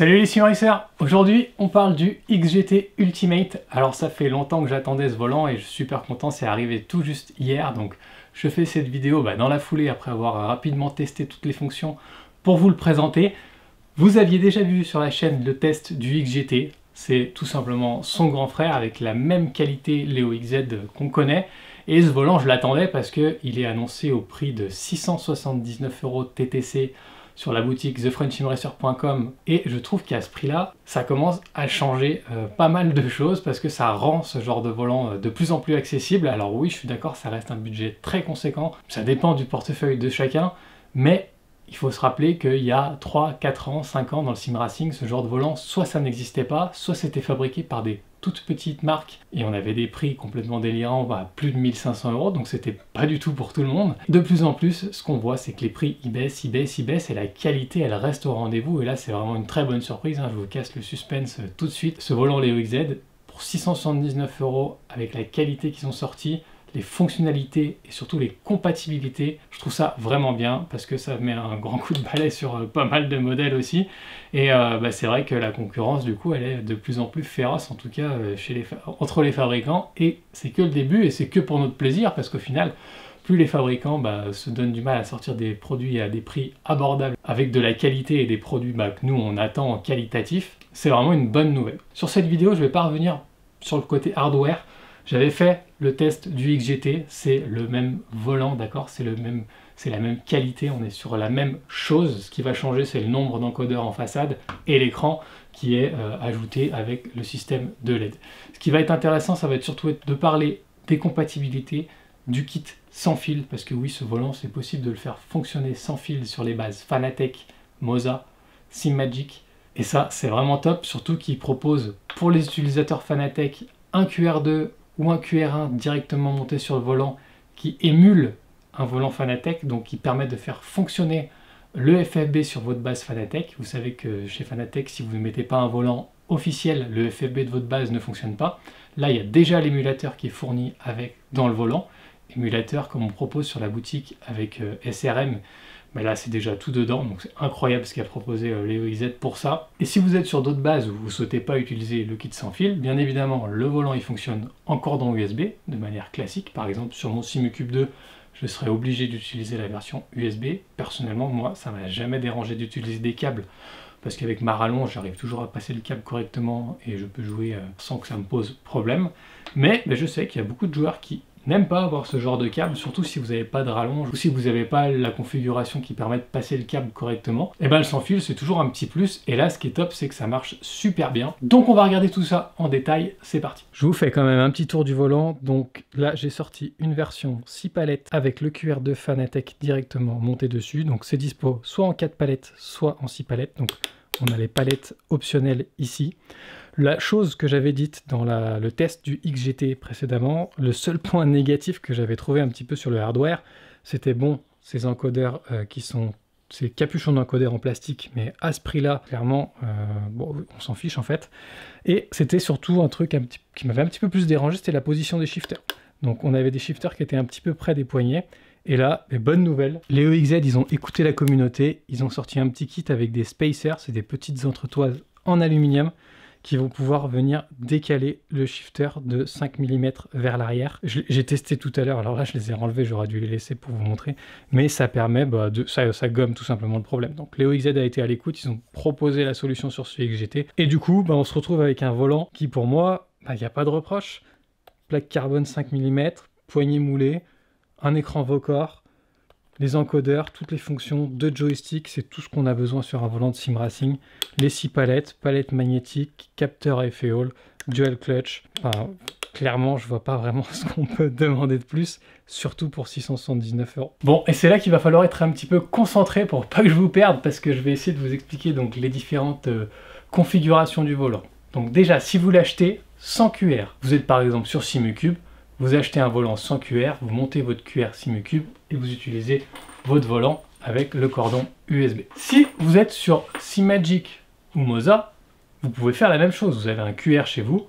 Salut les simracers Aujourd'hui on parle du XGT Ultimate. Alors ça fait longtemps que j'attendais ce volant et je suis super content, c'est arrivé tout juste hier. Donc je fais cette vidéo bah, dans la foulée après avoir rapidement testé toutes les fonctions pour vous le présenter. Vous aviez déjà vu sur la chaîne le test du XGT. C'est tout simplement son grand frère avec la même qualité Léo XZ qu'on connaît. Et ce volant je l'attendais parce qu'il est annoncé au prix de 679 euros TTC sur la boutique thefrenchimracer.com et je trouve qu'à ce prix-là, ça commence à changer euh, pas mal de choses parce que ça rend ce genre de volant euh, de plus en plus accessible. Alors oui, je suis d'accord, ça reste un budget très conséquent, ça dépend du portefeuille de chacun, mais il faut se rappeler qu'il y a 3, 4 ans, 5 ans dans le sim racing, ce genre de volant, soit ça n'existait pas, soit c'était fabriqué par des toutes petites marques et on avait des prix complètement délirants, bah, plus de 1500 euros, donc c'était pas du tout pour tout le monde. De plus en plus, ce qu'on voit, c'est que les prix ils baissent, ils baissent, ils baissent et la qualité elle reste au rendez-vous. Et là, c'est vraiment une très bonne surprise. Hein. Je vous casse le suspense euh, tout de suite. Ce volant Léo XZ pour 679 euros avec la qualité qui sont sortis, les fonctionnalités et surtout les compatibilités. Je trouve ça vraiment bien parce que ça met un grand coup de balai sur euh, pas mal de modèles aussi. Et euh, bah, c'est vrai que la concurrence, du coup, elle est de plus en plus féroce, en tout cas euh, chez les entre les fabricants. Et c'est que le début et c'est que pour notre plaisir parce qu'au final, plus les fabricants bah, se donnent du mal à sortir des produits à des prix abordables avec de la qualité et des produits bah, que nous on attend qualitatifs, c'est vraiment une bonne nouvelle. Sur cette vidéo, je vais pas revenir sur le côté hardware j'avais fait le test du XGT, c'est le même volant, d'accord? C'est le même, c'est la même qualité, on est sur la même chose. Ce qui va changer, c'est le nombre d'encodeurs en façade et l'écran qui est euh, ajouté avec le système de LED. Ce qui va être intéressant, ça va être surtout de parler des compatibilités, du kit sans fil, parce que oui, ce volant, c'est possible de le faire fonctionner sans fil sur les bases Fanatec, Moza, SimMagic. Et ça, c'est vraiment top, surtout qu'il propose pour les utilisateurs Fanatec un QR2 ou un QR1 directement monté sur le volant qui émule un volant Fanatec, donc qui permet de faire fonctionner le FFB sur votre base Fanatec. Vous savez que chez Fanatec, si vous ne mettez pas un volant officiel, le FFB de votre base ne fonctionne pas. Là, il y a déjà l'émulateur qui est fourni avec dans le volant, émulateur comme on propose sur la boutique avec euh, SRM mais là c'est déjà tout dedans, donc c'est incroyable ce qu'a proposé euh, Léo XZ pour ça. Et si vous êtes sur d'autres bases où vous ne souhaitez pas utiliser le kit sans fil, bien évidemment le volant il fonctionne en cordon USB de manière classique. Par exemple sur mon Simucube 2, je serais obligé d'utiliser la version USB. Personnellement, moi ça m'a jamais dérangé d'utiliser des câbles parce qu'avec ma rallonge, j'arrive toujours à passer le câble correctement et je peux jouer euh, sans que ça me pose problème. Mais, mais je sais qu'il y a beaucoup de joueurs qui n'aime pas avoir ce genre de câble, surtout si vous n'avez pas de rallonge ou si vous n'avez pas la configuration qui permet de passer le câble correctement, et eh bien le sans fil c'est toujours un petit plus, et là ce qui est top c'est que ça marche super bien. Donc on va regarder tout ça en détail, c'est parti. Je vous fais quand même un petit tour du volant, donc là j'ai sorti une version 6 palettes avec le QR de Fanatec directement monté dessus, donc c'est dispo soit en 4 palettes, soit en 6 palettes, donc on a les palettes optionnelles ici. La chose que j'avais dite dans le test du XGT précédemment, le seul point négatif que j'avais trouvé un petit peu sur le hardware, c'était bon, ces encodeurs euh, qui sont ces capuchons d'encodeurs en plastique, mais à ce prix-là, clairement, euh, on s'en fiche en fait. Et c'était surtout un truc qui m'avait un petit peu plus dérangé, c'était la position des shifters. Donc on avait des shifters qui étaient un petit peu près des poignets, et là, les bonnes nouvelles, les EXZ, ils ont écouté la communauté, ils ont sorti un petit kit avec des spacers, c'est des petites entretoises en aluminium qui vont pouvoir venir décaler le shifter de 5 mm vers l'arrière. J'ai testé tout à l'heure, alors là je les ai enlevés, j'aurais dû les laisser pour vous montrer, mais ça permet, bah, de, ça, ça gomme tout simplement le problème. Donc Léo XZ a été à l'écoute, ils ont proposé la solution sur ce XGT, et du coup bah, on se retrouve avec un volant qui pour moi, il bah, n'y a pas de reproche. Plaque carbone 5 mm, poignée moulée, un écran Vocor, les encodeurs, toutes les fonctions de joystick, c'est tout ce qu'on a besoin sur un volant de sim racing. Les six palettes, palette magnétique, capteur FEOL, dual clutch. clairement, je vois pas vraiment ce qu'on peut demander de plus, surtout pour 679 euros. Bon, et c'est là qu'il va falloir être un petit peu concentré pour pas que je vous perde, parce que je vais essayer de vous expliquer donc les différentes euh, configurations du volant. Donc déjà, si vous l'achetez sans QR, vous êtes par exemple sur Simucube, vous achetez un volant sans QR, vous montez votre QR Simucube et vous utilisez votre volant avec le cordon USB. Si vous êtes sur Simagic ou Moza, vous pouvez faire la même chose. Vous avez un QR chez vous,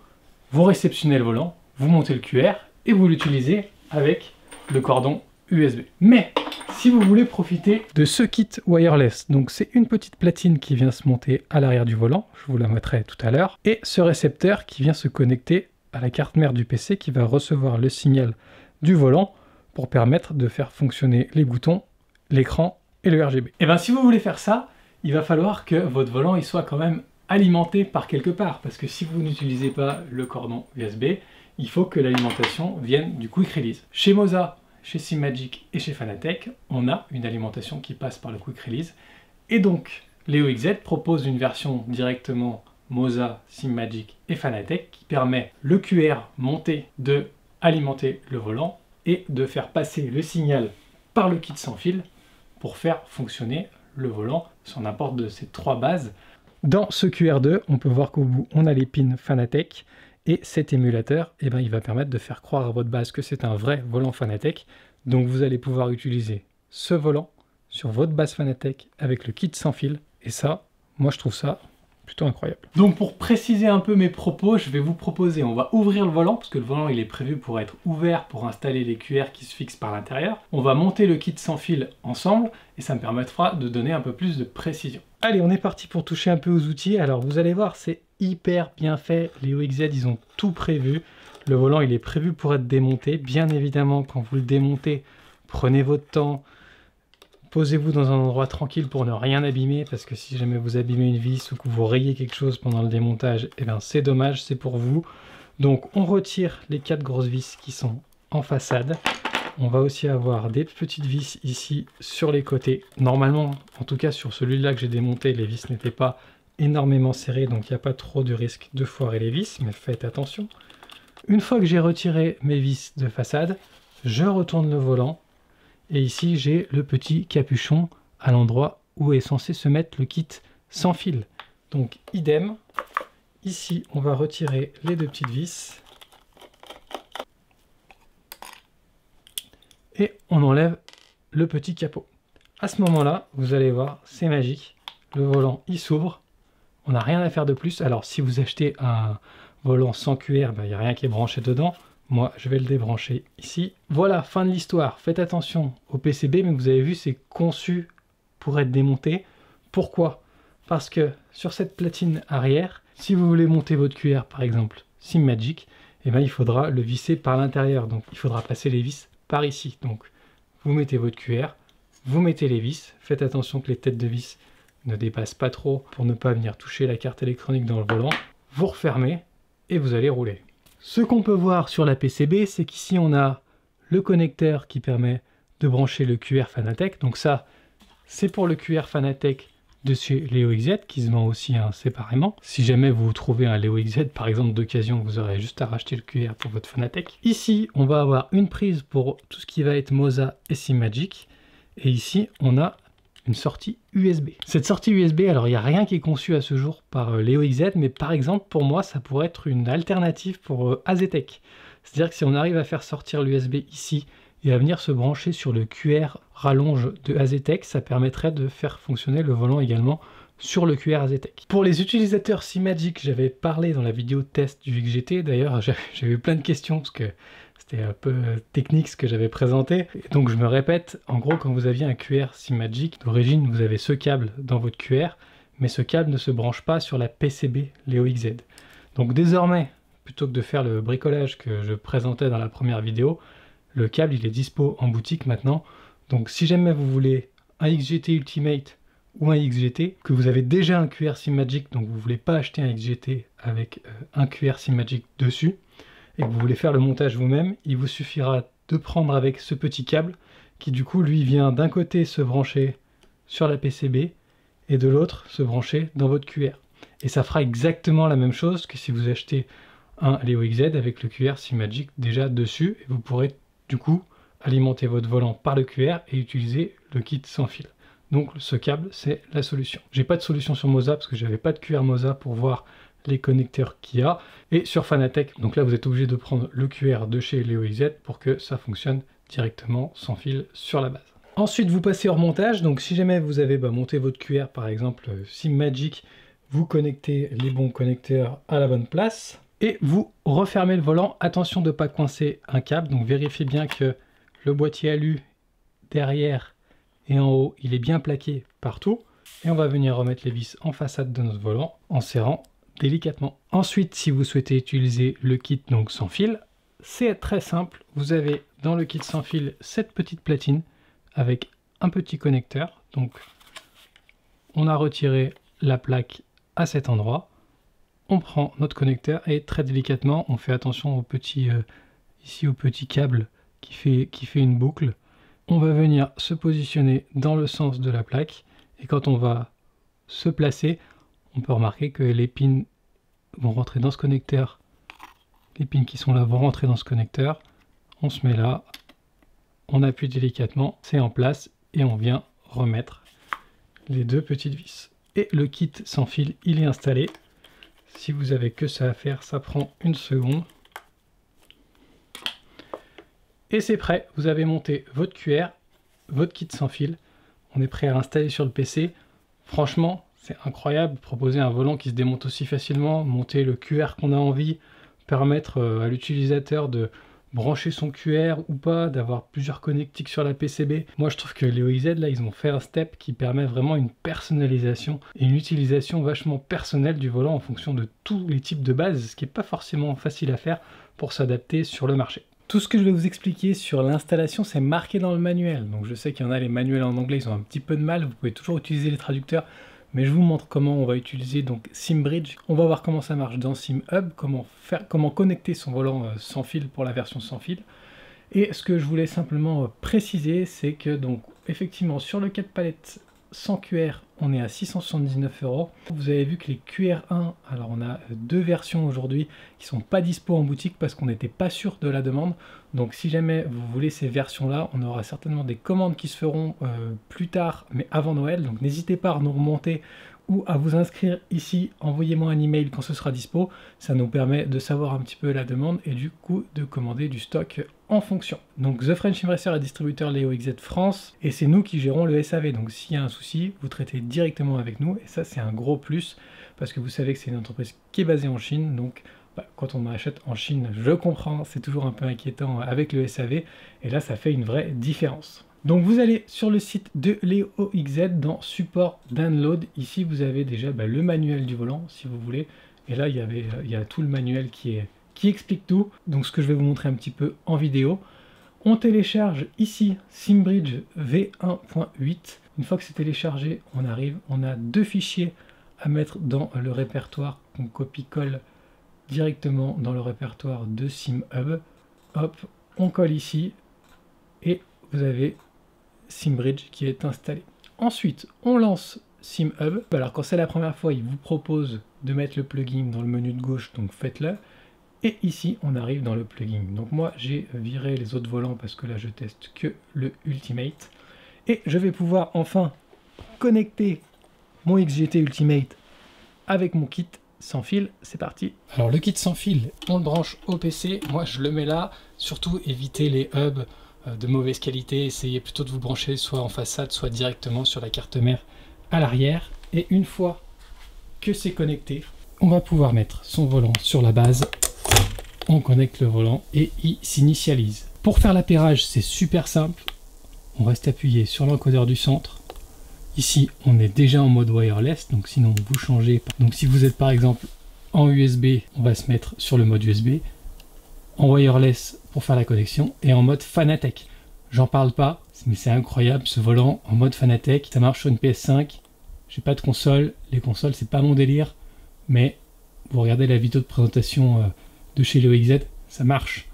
vous réceptionnez le volant, vous montez le QR et vous l'utilisez avec le cordon USB. Mais si vous voulez profiter de ce kit wireless, donc c'est une petite platine qui vient se monter à l'arrière du volant, je vous la mettrai tout à l'heure, et ce récepteur qui vient se connecter à la carte mère du PC qui va recevoir le signal du volant pour permettre de faire fonctionner les boutons, l'écran et le RGB. Et eh bien si vous voulez faire ça, il va falloir que votre volant soit quand même alimenté par quelque part, parce que si vous n'utilisez pas le cordon USB, il faut que l'alimentation vienne du Quick Release. Chez Moza, chez Simagic et chez Fanatec, on a une alimentation qui passe par le Quick Release, et donc Léo XZ propose une version directement Moza, Simagic et Fanatec qui permet le QR monté de alimenter le volant et de faire passer le signal par le kit sans fil pour faire fonctionner le volant sur n'importe de ces trois bases. Dans ce QR2, on peut voir qu'au bout, on a les pins Fanatec et cet émulateur, eh ben, il va permettre de faire croire à votre base que c'est un vrai volant Fanatec. Donc vous allez pouvoir utiliser ce volant sur votre base Fanatec avec le kit sans fil. Et ça, moi je trouve ça plutôt incroyable. Donc pour préciser un peu mes propos, je vais vous proposer, on va ouvrir le volant, parce que le volant il est prévu pour être ouvert pour installer les QR qui se fixent par l'intérieur. On va monter le kit sans fil ensemble, et ça me permettra de donner un peu plus de précision. Allez, on est parti pour toucher un peu aux outils. Alors vous allez voir, c'est hyper bien fait. Les OXZ, ils ont tout prévu. Le volant, il est prévu pour être démonté. Bien évidemment, quand vous le démontez, prenez votre temps, Posez-vous dans un endroit tranquille pour ne rien abîmer, parce que si jamais vous abîmez une vis ou que vous rayez quelque chose pendant le démontage, eh bien c'est dommage, c'est pour vous. Donc on retire les quatre grosses vis qui sont en façade. On va aussi avoir des petites vis ici sur les côtés. Normalement, en tout cas sur celui-là que j'ai démonté, les vis n'étaient pas énormément serrées, donc il n'y a pas trop de risque de foirer les vis, mais faites attention. Une fois que j'ai retiré mes vis de façade, je retourne le volant et ici, j'ai le petit capuchon à l'endroit où est censé se mettre le kit sans fil. Donc, idem. Ici, on va retirer les deux petites vis. Et on enlève le petit capot. À ce moment-là, vous allez voir, c'est magique. Le volant, il s'ouvre. On n'a rien à faire de plus. Alors, si vous achetez un volant sans QR, ben, il n'y a rien qui est branché dedans. Moi, je vais le débrancher ici. Voilà, fin de l'histoire. Faites attention au PCB, mais vous avez vu, c'est conçu pour être démonté. Pourquoi? Parce que sur cette platine arrière, si vous voulez monter votre QR, par exemple, SimMagic, eh bien, il faudra le visser par l'intérieur. Donc, il faudra passer les vis par ici. Donc, vous mettez votre QR, vous mettez les vis. Faites attention que les têtes de vis ne dépassent pas trop pour ne pas venir toucher la carte électronique dans le volant. Vous refermez et vous allez rouler. Ce qu'on peut voir sur la PCB, c'est qu'ici on a le connecteur qui permet de brancher le QR Fanatec. Donc ça, c'est pour le QR Fanatec de chez Léo XZ qui se vend aussi hein, séparément. Si jamais vous trouvez un Léo XZ par exemple d'occasion, vous aurez juste à racheter le QR pour votre Fanatec. Ici, on va avoir une prise pour tout ce qui va être Moza et Simagic. Et ici, on a une sortie USB. Cette sortie USB, alors il n'y a rien qui est conçu à ce jour par euh, Léo XZ, mais par exemple pour moi ça pourrait être une alternative pour euh, Azetec. C'est-à-dire que si on arrive à faire sortir l'USB ici et à venir se brancher sur le QR rallonge de Azetec, ça permettrait de faire fonctionner le volant également sur le QR Azetec. Pour les utilisateurs Simagic, j'avais parlé dans la vidéo test du XGT, d'ailleurs j'avais eu plein de questions parce que c'était un peu technique ce que j'avais présenté. donc je me répète, en gros quand vous aviez un QR SimMagic, d'origine vous avez ce câble dans votre QR, mais ce câble ne se branche pas sur la PCB Leo XZ. Donc désormais, plutôt que de faire le bricolage que je présentais dans la première vidéo, le câble il est dispo en boutique maintenant. Donc si jamais vous voulez un XGT Ultimate ou un XGT, que vous avez déjà un QR SimMagic, donc vous ne voulez pas acheter un XGT avec euh, un QR SimMagic dessus, et vous voulez faire le montage vous-même, il vous suffira de prendre avec ce petit câble qui du coup lui vient d'un côté se brancher sur la PCB et de l'autre se brancher dans votre QR. Et ça fera exactement la même chose que si vous achetez un Leo XZ avec le QR SimMagic déjà dessus et vous pourrez du coup alimenter votre volant par le QR et utiliser le kit sans fil. Donc ce câble c'est la solution. J'ai pas de solution sur Moza parce que j'avais pas de QR Moza pour voir les connecteurs qu'il y a. Et sur Fanatec, donc là vous êtes obligé de prendre le QR de chez Leo XZ pour que ça fonctionne directement sans fil sur la base. Ensuite vous passez au remontage, donc si jamais vous avez bah, monté votre QR par exemple euh, SimMagic, vous connectez les bons connecteurs à la bonne place et vous refermez le volant. Attention de ne pas coincer un câble, donc vérifiez bien que le boîtier alu derrière et en haut il est bien plaqué partout. Et on va venir remettre les vis en façade de notre volant en serrant délicatement. Ensuite, si vous souhaitez utiliser le kit donc sans fil, c'est très simple. Vous avez dans le kit sans fil cette petite platine avec un petit connecteur. Donc, on a retiré la plaque à cet endroit. On prend notre connecteur et très délicatement, on fait attention au petit, euh, ici au petit câble qui fait, qui fait une boucle. On va venir se positionner dans le sens de la plaque et quand on va se placer, on peut remarquer que les pins vont rentrer dans ce connecteur. Les pins qui sont là vont rentrer dans ce connecteur. On se met là, on appuie délicatement, c'est en place et on vient remettre les deux petites vis. Et le kit sans fil, il est installé. Si vous avez que ça à faire, ça prend une seconde. Et c'est prêt, vous avez monté votre QR, votre kit sans fil. On est prêt à l'installer sur le PC. Franchement, c'est incroyable, proposer un volant qui se démonte aussi facilement, monter le QR qu'on a envie, permettre euh, à l'utilisateur de brancher son QR ou pas, d'avoir plusieurs connectiques sur la PCB. Moi je trouve que les OIZ là ils ont fait un step qui permet vraiment une personnalisation et une utilisation vachement personnelle du volant en fonction de tous les types de bases, ce qui n'est pas forcément facile à faire pour s'adapter sur le marché. Tout ce que je vais vous expliquer sur l'installation, c'est marqué dans le manuel. Donc je sais qu'il y en a les manuels en anglais, ils ont un petit peu de mal. Vous pouvez toujours utiliser les traducteurs mais je vous montre comment on va utiliser donc SimBridge. On va voir comment ça marche dans SimHub, comment, faire, comment connecter son volant euh, sans fil pour la version sans fil. Et ce que je voulais simplement euh, préciser, c'est que donc effectivement sur le 4 palettes sans QR, on est à 679 euros. Vous avez vu que les QR1, alors on a deux versions aujourd'hui qui sont pas dispo en boutique parce qu'on n'était pas sûr de la demande. Donc si jamais vous voulez ces versions-là, on aura certainement des commandes qui se feront euh, plus tard, mais avant Noël. Donc n'hésitez pas à nous remonter ou à vous inscrire ici, envoyez-moi un email quand ce sera dispo. Ça nous permet de savoir un petit peu la demande et du coup de commander du stock en fonction. Donc The French Impressor est distributeur Léo XZ France et c'est nous qui gérons le SAV. Donc s'il y a un souci, vous traitez directement avec nous et ça c'est un gros plus parce que vous savez que c'est une entreprise qui est basée en Chine. Donc bah, quand on achète en Chine, je comprends, c'est toujours un peu inquiétant avec le SAV et là ça fait une vraie différence. Donc vous allez sur le site de Léo XZ dans support download. Ici vous avez déjà bah, le manuel du volant si vous voulez. Et là il y, avait, il y a tout le manuel qui, explique tout. Donc ce que je vais vous montrer un petit peu en vidéo. On télécharge ici SimBridge V1.8. Une fois que c'est téléchargé, on arrive, on a deux fichiers à mettre dans le répertoire. On copie-colle directement dans le répertoire de SimHub. Hop, on colle ici et vous avez SimBridge qui est installé. Ensuite, on lance SimHub. Alors quand c'est la première fois, il vous propose de mettre le plugin dans le menu de gauche, donc faites-le. Et ici, on arrive dans le plugin. Donc moi, j'ai viré les autres volants parce que là, je teste que le Ultimate. Et je vais pouvoir enfin connecter mon XGT Ultimate avec mon kit sans fil. C'est parti. Alors le kit sans fil, on le branche au PC. Moi, je le mets là. Surtout, éviter les hubs euh, de mauvaise qualité, essayez plutôt de vous brancher soit en façade, soit directement sur la carte mère à l'arrière. Et une fois que c'est connecté, on va pouvoir mettre son volant sur la base. On connecte le volant et il s'initialise. Pour faire l'appairage, c'est super simple. On reste appuyé sur l'encodeur du centre. Ici, on est déjà en mode wireless, donc sinon vous changez. Donc si vous êtes par exemple en USB, on va se mettre sur le mode USB. En wireless, pour faire la connexion et en mode Fanatec. J'en parle pas, mais c'est incroyable ce volant en mode Fanatec. Ça marche sur une PS5. J'ai pas de console. Les consoles, c'est pas mon délire. Mais vous regardez la vidéo de présentation euh, de chez XZ, ça marche.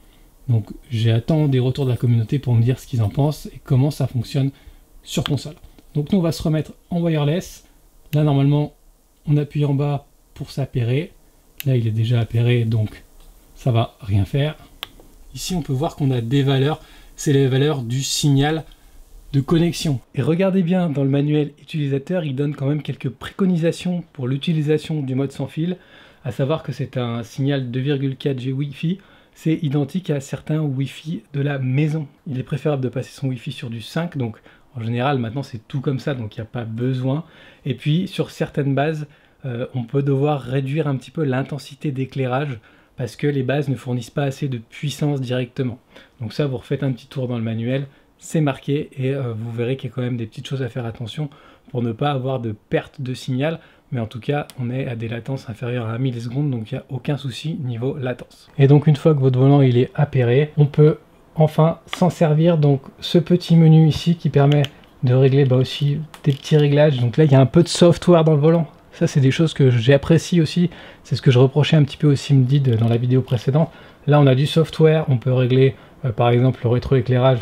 Donc j'attends des retours de la communauté pour me dire ce qu'ils en pensent et comment ça fonctionne sur console. Donc nous on va se remettre en wireless. Là normalement on appuie en bas pour s'appairer. Là il est déjà appairé donc ça va rien faire. Ici, on peut voir qu'on a des valeurs. C'est les valeurs du signal de connexion. Et regardez bien, dans le manuel utilisateur, il donne quand même quelques préconisations pour l'utilisation du mode sans fil, à savoir que c'est un signal 2,4G Wi-Fi. C'est identique à certains Wi-Fi de la maison. Il est préférable de passer son Wi-Fi sur du 5, donc en général maintenant c'est tout comme ça, donc il n'y a pas besoin. Et puis sur certaines bases, euh, on peut devoir réduire un petit peu l'intensité d'éclairage parce que les bases ne fournissent pas assez de puissance directement. Donc ça, vous refaites un petit tour dans le manuel, c'est marqué et euh, vous verrez qu'il y a quand même des petites choses à faire attention pour ne pas avoir de perte de signal. Mais en tout cas, on est à des latences inférieures à 1 milliseconde, donc il n'y a aucun souci niveau latence. Et donc une fois que votre volant il est appairé, on peut enfin s'en servir. Donc ce petit menu ici qui permet de régler bah, aussi des petits réglages. Donc là, il y a un peu de software dans le volant. Ça, c'est des choses que j'apprécie aussi. C'est ce que je reprochais un petit peu au SimDid dans la vidéo précédente. Là, on a du software. On peut régler, euh, par exemple, le rétroéclairage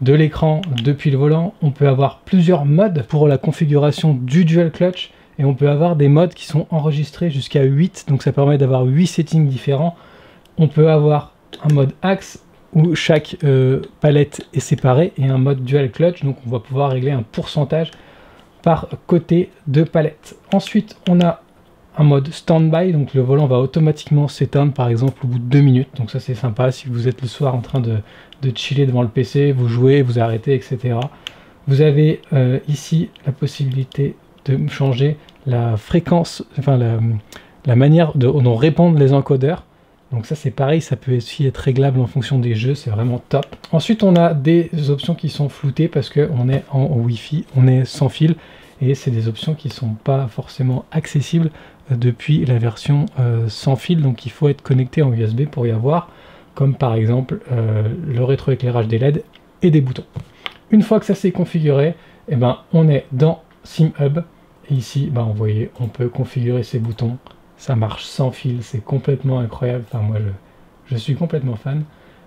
de l'écran depuis le volant. On peut avoir plusieurs modes pour la configuration du dual clutch. Et on peut avoir des modes qui sont enregistrés jusqu'à 8. Donc ça permet d'avoir 8 settings différents. On peut avoir un mode axe où chaque euh, palette est séparée et un mode dual clutch. Donc on va pouvoir régler un pourcentage par côté de palette. Ensuite, on a un mode standby, donc le volant va automatiquement s'éteindre par exemple au bout de deux minutes. Donc ça c'est sympa si vous êtes le soir en train de, de, chiller devant le PC, vous jouez, vous arrêtez, etc. Vous avez euh, ici la possibilité de changer la fréquence, enfin la, manière dont répondent les encodeurs. Donc ça c'est pareil, ça peut aussi être réglable en fonction des jeux, c'est vraiment top. Ensuite on a des options qui sont floutées parce qu'on est en Wi-Fi, on est sans fil et c'est des options qui ne sont pas forcément accessibles euh, depuis la version euh, sans fil, donc il faut être connecté en USB pour y avoir, comme par exemple euh, le rétroéclairage des LED et des boutons. Une fois que ça s'est configuré, eh ben, on est dans SimHub, et ici, ben, vous voyez, on peut configurer ces boutons ça marche sans fil, c'est complètement incroyable. Enfin, moi, je, suis complètement fan.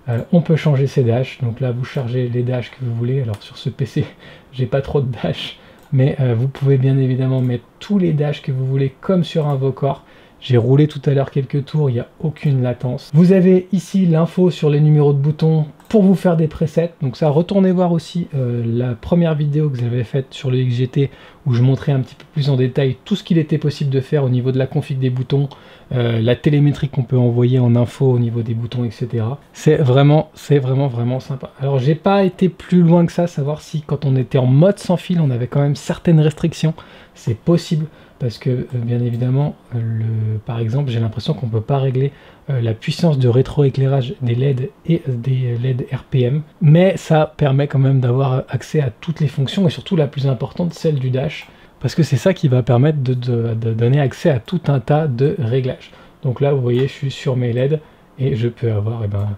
Euh, on peut changer ses dashs, donc là vous chargez les dashs que vous voulez. Alors sur ce PC, j'ai pas trop de dashs, mais euh, vous pouvez bien évidemment mettre tous les dashs que vous voulez comme sur un Vocor. J'ai roulé tout à l'heure quelques tours, il n'y a aucune latence. Vous avez ici l'info sur les numéros de boutons pour vous faire des presets. Donc ça, retournez voir aussi euh, la première vidéo que j'avais faite sur le XGT où je montrais un petit peu plus en détail tout ce qu'il était possible de faire au niveau de la config des boutons, euh, la télémétrie qu'on peut envoyer en info au niveau des boutons, etc. C'est vraiment, c'est vraiment, vraiment sympa. Alors j'ai pas été plus loin que ça, savoir si quand on était en mode sans fil, on avait quand même certaines restrictions. C'est possible parce que euh, bien évidemment, le, par exemple, j'ai l'impression qu'on ne peut pas régler euh, la puissance de rétroéclairage des LED et des LED RPM, mais ça permet quand même d'avoir accès à toutes les fonctions et surtout la plus importante, celle du dash, parce que c'est ça qui va permettre de, donner accès à tout un tas de réglages. Donc là, vous voyez, je suis sur mes LED et je peux avoir eh ben,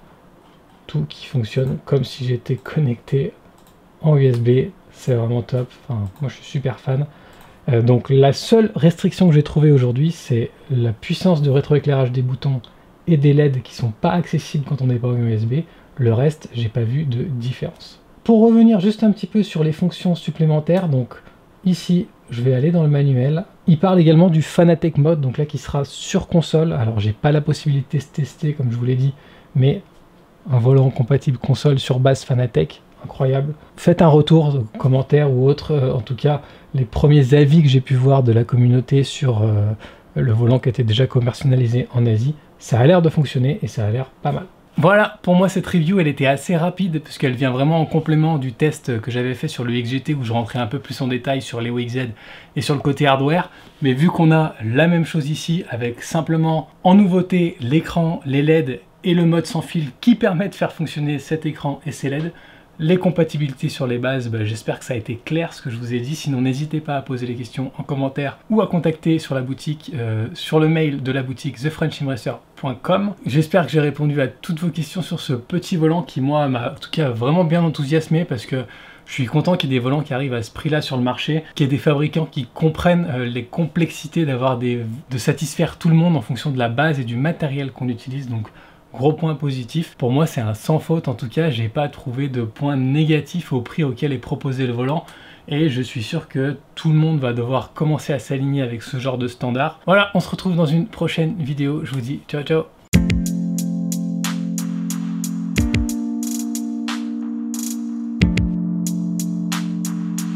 tout qui fonctionne comme si j'étais connecté en USB. C'est vraiment top. Enfin, moi, je suis super fan. Euh, donc la seule restriction que j'ai trouvée aujourd'hui, c'est la puissance de rétroéclairage des boutons et des LED qui sont pas accessibles quand on n'est pas en USB. Le reste, j'ai pas vu de différence. Pour revenir juste un petit peu sur les fonctions supplémentaires, donc ici, je vais aller dans le manuel. Il parle également du Fanatec Mode, donc là qui sera sur console. Alors j'ai pas la possibilité de tester comme je vous l'ai dit, mais un volant compatible console sur base Fanatec, incroyable. Faites un retour, commentaire ou autre, euh, en tout cas les premiers avis que j'ai pu voir de la communauté sur euh, le volant qui était déjà commercialisé en Asie, ça a l'air de fonctionner et ça a l'air pas mal. Voilà, pour moi cette review elle était assez rapide puisqu'elle vient vraiment en complément du test que j'avais fait sur le XGT où je rentrais un peu plus en détail sur les OXZ et sur le côté hardware. Mais vu qu'on a la même chose ici avec simplement en nouveauté l'écran, les LED et le mode sans fil qui permet de faire fonctionner cet écran et ces LED, les compatibilités sur les bases, bah, j'espère que ça a été clair ce que je vous ai dit. Sinon, n'hésitez pas à poser les questions en commentaire ou à contacter sur la boutique, euh, sur le mail de la boutique thefrenchimracer.com. J'espère que j'ai répondu à toutes vos questions sur ce petit volant qui, moi, m'a en tout cas vraiment bien enthousiasmé parce que je suis content qu'il y ait des volants qui arrivent à ce prix-là sur le marché, qu'il y ait des fabricants qui comprennent euh, les complexités d'avoir de satisfaire tout le monde en fonction de la base et du matériel qu'on utilise. Gros point positif, pour moi c'est un sans faute. En tout cas, j'ai pas trouvé de point négatif au prix auquel est proposé le volant. Et je suis sûr que tout le monde va devoir commencer à s'aligner avec ce genre de standard. Voilà, on se retrouve dans une prochaine vidéo, je vous dis ciao ciao